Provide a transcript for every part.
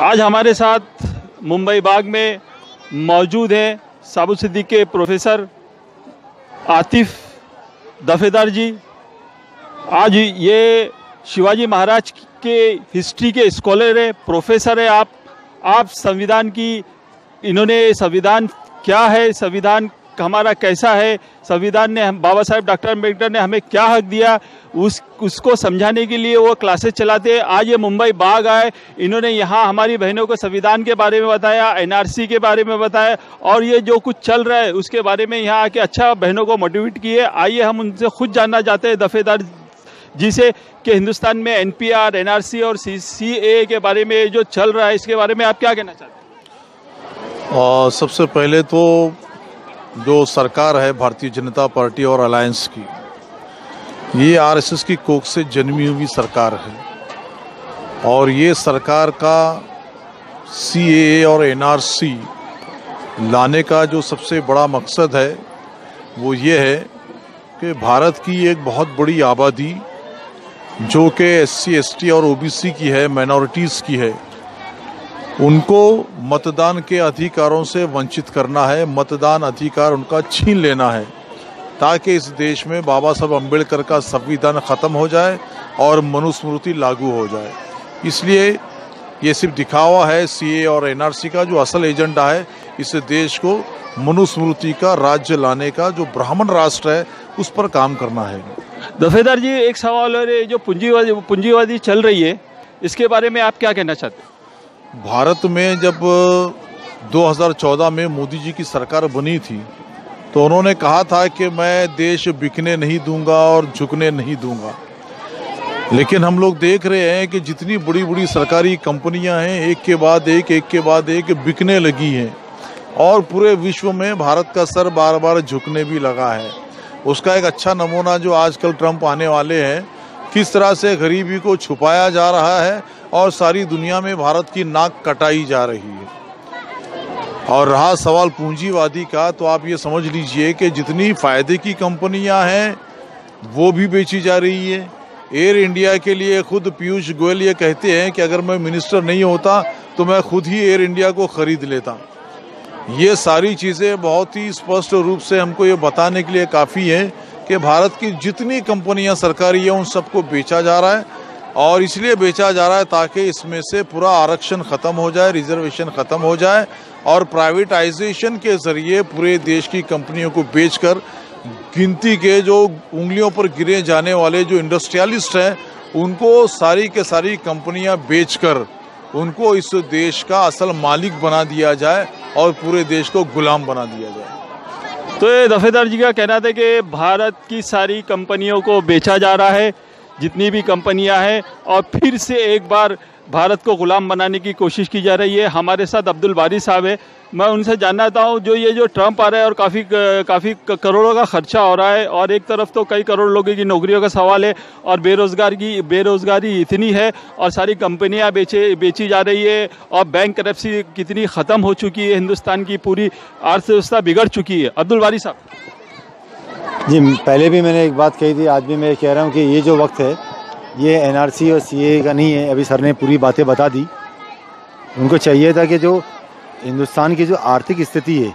आज हमारे साथ मुंबई बाग में मौजूद हैं साबुत सिद्दीक के प्रोफेसर आतिफ दफेदार जी। आज ये शिवाजी महाराज के हिस्ट्री के स्कॉलर है, प्रोफेसर है आप। आप संविधान की, इन्होंने संविधान, क्या है संविधान हमारा कैसा है? संविधान ने हम, बाबा साहेब डॉक्टर अंबेडकर ने हमें क्या हक दिया? उस, उसको समझाने के लिए वो क्लासेस चलाते। आज ये मुंबई बाग आए, इन्होंने यहाँ हमारी बहनों को संविधान के बारे में बताया, एनआरसी के बारे में बताया, और ये जो कुछ चल रहा है, उसके बारे में यहाँ आके अच्छा बहनों को मोटिवेट किए। आइए हम उनसे खुद जानना चाहते हैं, दफेदार जी से, कि हिंदुस्तान में N P R N R C और सी सी ए के बारे में जो चल रहा है, इसके बारे में आप क्या कहना चाहते हैं? सबसे पहले तो जो सरकार है भारतीय जनता पार्टी और अलायंस की, ये आरएसएस की कोख से जन्मी हुई सरकार है। और ये सरकार का सी और एनआरसी लाने का जो सबसे बड़ा मकसद है, वो ये है कि भारत की एक बहुत बड़ी आबादी, जो कि एस सी एस टी और ओबीसी की है माइनॉरिटीज़ की है उनको मतदान के अधिकारों से वंचित करना है, मतदान अधिकार उनका छीन लेना है, ताकि इस देश में बाबा साहब अंबेडकर का संविधान ख़त्म हो जाए और मनुस्मृति लागू हो जाए। इसलिए ये सिर्फ़ दिखावा है सीए और एनआरसी का जो असल एजेंडा है, इस देश को मनुस्मृति का राज्य लाने का जो ब्राह्मण राष्ट्र है, उस पर काम करना है। दफेदार जी, एक सवाल और जो पूंजीवादी पूंजीवादी चल रही है, इसके बारे में आप क्या कहना चाहते हैं? भारत में जब 2014 में मोदी जी की सरकार बनी थी तो उन्होंने कहा था कि मैं देश बिकने नहीं दूँगा और झुकने नहीं दूँगा। लेकिन हम लोग देख रहे हैं कि जितनी बड़ी बड़ी सरकारी कंपनियाँ हैं, एक के बाद एक एक के बाद एक बिकने लगी हैं। और पूरे विश्व में भारत का सर बार बार झुकने भी लगा है। उसका एक अच्छा नमूना जो आजकल ट्रंप आने वाले हैं, किस तरह से गरीबी को छुपाया जा रहा है और सारी दुनिया में भारत की नाक कटाई जा रही है। और रहा सवाल पूंजीवादी का तो आप ये समझ लीजिए कि जितनी फ़ायदे की कंपनियाँ हैं, वो भी बेची जा रही है। एयर इंडिया के लिए खुद पीयूष गोयल ये कहते हैं कि अगर मैं मिनिस्टर नहीं होता तो मैं खुद ही एयर इंडिया को ख़रीद लेता। ये सारी चीज़ें बहुत ही स्पष्ट रूप से हमको ये बताने के लिए काफ़ी है कि भारत की जितनी कंपनियाँ सरकारी हैं, उन सबको बेचा जा रहा है। और इसलिए बेचा जा रहा है ताकि इसमें से पूरा आरक्षण ख़त्म हो जाए, रिजर्वेशन ख़त्म हो जाए और प्राइवेटाइजेशन के ज़रिए पूरे देश की कंपनियों को बेचकर गिनती के जो उंगलियों पर गिरे जाने वाले जो इंडस्ट्रियलिस्ट हैं, उनको सारी के सारी कंपनियाँ बेचकर उनको इस देश का असल मालिक बना दिया जाए और पूरे देश को गुलाम बना दिया जाए। तो ये दफेदार जी का कहना था कि भारत की सारी कंपनियों को बेचा जा रहा है जितनी भी कंपनियाँ हैं, और फिर से एक बार भारत को गुलाम बनाने की कोशिश की जा रही है। हमारे साथ अब्दुल बारी साहब है। मैं उनसे जानना चाहता हूँ जो ये जो ट्रंप आ रहा है और काफ़ी काफ़ी करोड़ों का खर्चा हो रहा है, और एक तरफ़ तो कई करोड़ लोगों की नौकरियों का सवाल है, और बेरोज़गार की, बेरोज़गारी इतनी है, और सारी कंपनियाँ बेचे, बेची जा रही है, और बैंक करप्सी कितनी ख़त्म हो चुकी है, हिंदुस्तान की पूरी अर्थव्यवस्था बिगड़ चुकी है। अब्दुल बारी साहब। जी, पहले भी मैंने एक बात कही थी, आज भी मैं कह रहा हूँ कि ये जो वक्त है, ये एनआरसी और सीए का नहीं है, अभी सर ने पूरी बातें बता दी। उनको चाहिए था कि जो हिंदुस्तान की जो आर्थिक स्थिति है,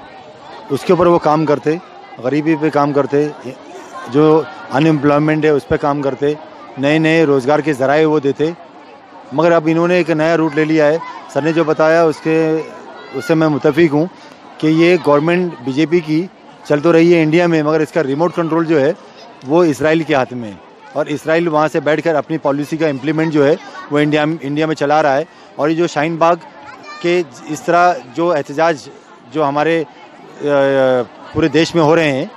उसके ऊपर वो काम करते, गरीबी पे काम करते, जो अनएम्प्लॉयमेंट है उस पर काम करते नए नए रोज़गार के ज़राए वो देते। मगर अब इन्होंने एक नया रूट ले लिया है। सर ने जो बताया, उसके, उससे मैं मुतफिक हूँ कि ये गवर्नमेंट बीजेपी की चल तो रही है इंडिया में, मगर इसका रिमोट कंट्रोल जो है, वो इसराइल के हाथ में है। और इसराइल वहाँ से बैठकर अपनी पॉलिसी का इम्प्लीमेंट जो है, वो इंडिया इंडिया में चला रहा है। और ये जो शाहीन बाग के इस तरह जो एहतजाज जो हमारे पूरे देश में हो रहे हैं,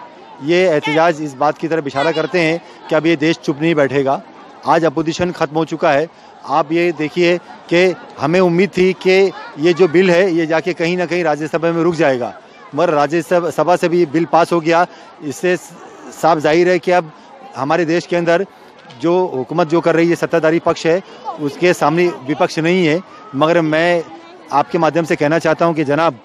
ये एहतजाज इस बात की तरफ़ इशारा करते हैं कि अब ये देश चुप नहीं बैठेगा। आज अपोजिशन ख़त्म हो चुका है। आप ये देखिए कि हमें उम्मीद थी कि ये जो बिल है, ये जाके कहीं ना कहीं राज्यसभा में रुक जाएगा। मगर राज्य सभा से भी बिल पास हो गया। इससे साफ़ ज़ाहिर है कि अब हमारे देश के अंदर जो हुकूमत जो कर रही है, सत्ताधारी पक्ष है, उसके सामने विपक्ष नहीं है। मगर मैं आपके माध्यम से कहना चाहता हूँ कि जनाब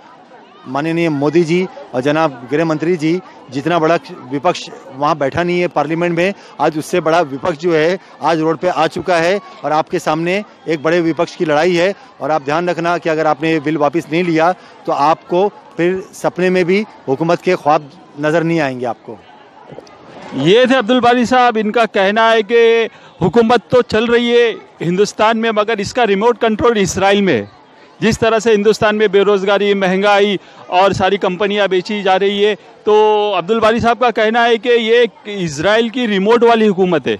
माननीय मोदी जी और जनाब गृह मंत्री जी, जितना बड़ा विपक्ष वहाँ बैठा नहीं है पार्लियामेंट में, आज उससे बड़ा विपक्ष जो है, आज रोड पे आ चुका है और आपके सामने एक बड़े विपक्ष की लड़ाई है। और आप ध्यान रखना कि अगर आपने ये बिल वापस नहीं लिया तो आपको फिर सपने में भी हुकूमत के ख्वाब नज़र नहीं आएँगे आपको। ये थे अब्दुल बारी साहब। इनका कहना है कि हुकूमत तो चल रही है हिंदुस्तान में, मगर इसका रिमोट कंट्रोल इसराइल में। जिस तरह से हिंदुस्तान में बेरोज़गारी, महँगाई और सारी कंपनियाँ बेची जा रही है तो अब्दुल बारी साहब का कहना है कि ये इसराइल की रिमोट वाली हुकूमत है।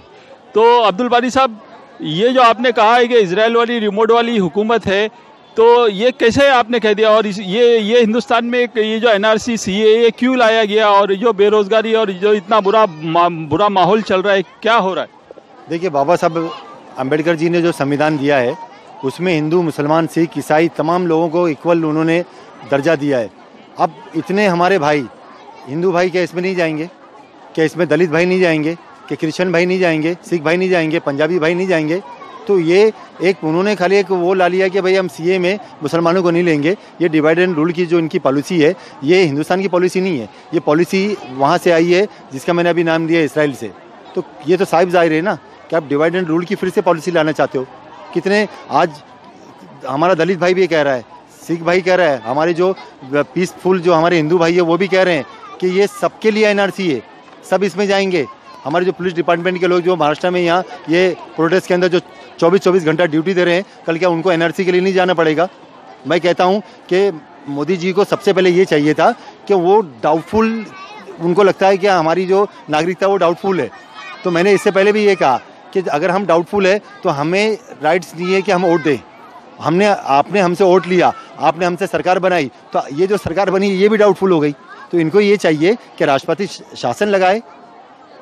तो अब्दुल बारी साहब, ये जो आपने कहा है कि इसराइल वाली रिमोट वाली हुकूमत है तो ये कैसे आपने कह दिया? और ये ये हिंदुस्तान में ये जो एन आर सी सी ये क्यों लाया गया? और जो बेरोज़गारी और जो इतना बुरा बुरा माहौल चल रहा है, क्या हो रहा है? देखिए, बाबा साहब अंबेडकर जी ने जो संविधान दिया है उसमें हिंदू, मुसलमान, सिख, ईसाई तमाम लोगों को इक्वल उन्होंने दर्जा दिया है। अब इतने हमारे भाई, हिंदू भाई क्या इसमें नहीं जाएँगे? क्या इसमें दलित भाई नहीं जाएँगे? कि क्रिश्चियन भाई नहीं जाएँगे? सिख भाई नहीं जाएँगे? पंजाबी भाई नहीं जाएँगे? तो ये एक, उन्होंने खाली एक वो ला लिया कि भाई हम सीए में मुसलमानों को नहीं लेंगे। ये डिवाइड एंड रूल की जो इनकी पॉलिसी है, ये हिंदुस्तान की पॉलिसी नहीं है। ये पॉलिसी वहाँ से आई है, जिसका मैंने अभी नाम दिया इसराइल से। तो ये तो साहिब ज़ाहिर है ना? कि आप डिवाइड एंड रूल की फिर से पॉलिसी लाना चाहते हो? कितने, आज हमारा दलित भाई भी कह रहा है, सिख भाई कह रहा है, हमारे जो पीसफुल जो हमारे हिंदू भाई है, वो भी कह रहे हैं कि ये सबके लिए एनआरसी है, सब इसमें जाएँगे। हमारे जो पुलिस डिपार्टमेंट के लोग जो महाराष्ट्र में यहाँ, ये प्रोटेस्ट के अंदर जो 24-24 घंटा ड्यूटी दे रहे हैं, कल क्या उनको एनआरसी के लिए नहीं जाना पड़ेगा? मैं कहता हूँ कि मोदी जी को सबसे पहले ये चाहिए था कि वो डाउटफुल उनको लगता है कि हमारी जो नागरिकता वो डाउटफुल है। तो मैंने इससे पहले भी ये कहा कि अगर हम डाउटफुल है तो हमें राइट्स नहीं है कि हम वोट दें। हमने, आपने हमसे वोट लिया, आपने हमसे सरकार बनाई तो ये जो सरकार बनी, ये भी डाउटफुल हो गई। तो इनको ये चाहिए कि राष्ट्रपति शासन लगाए,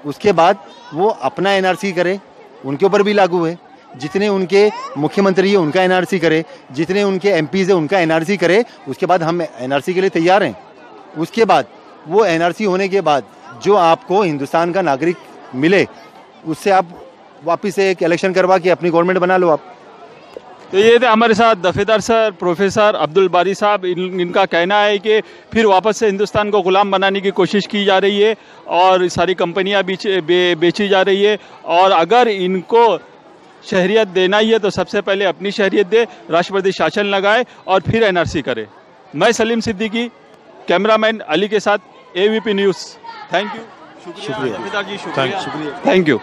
उसके बाद वो अपना एनआरसी करे, उनके ऊपर भी लागू है। जितने उनके मुख्यमंत्री है, उनका एनआरसी करे। जितने उनके एमपीज है, उनका एनआरसी करे। उसके बाद हम एनआरसी के लिए तैयार हैं। उसके बाद, वो एनआरसी होने के बाद, जो आपको हिंदुस्तान का नागरिक मिले, उससे आप वापस एक इलेक्शन करवा के अपनी गवर्नमेंट बना लो आप। तो ये थे हमारे साथ दफेदार सर प्रोफेसर अब्दुल बारी साहब। इन, इनका कहना है कि फिर वापस से हिंदुस्तान को गुलाम बनाने की कोशिश की जा रही है और सारी कंपनियाँ बे, बेची जा रही है। और अगर इनको शहरियत देना ही है तो सबसे पहले अपनी शहरियत दे राष्ट्रपति शासन लगाए और फिर एनआरसी करे। मैं सलीम सिद्दीकी कैमरामैन अली के साथ एवीपी न्यूज़ थैंक यू शुक्रिया। दफेदार जी शुक्रिया। शुक्रिया थैंक यू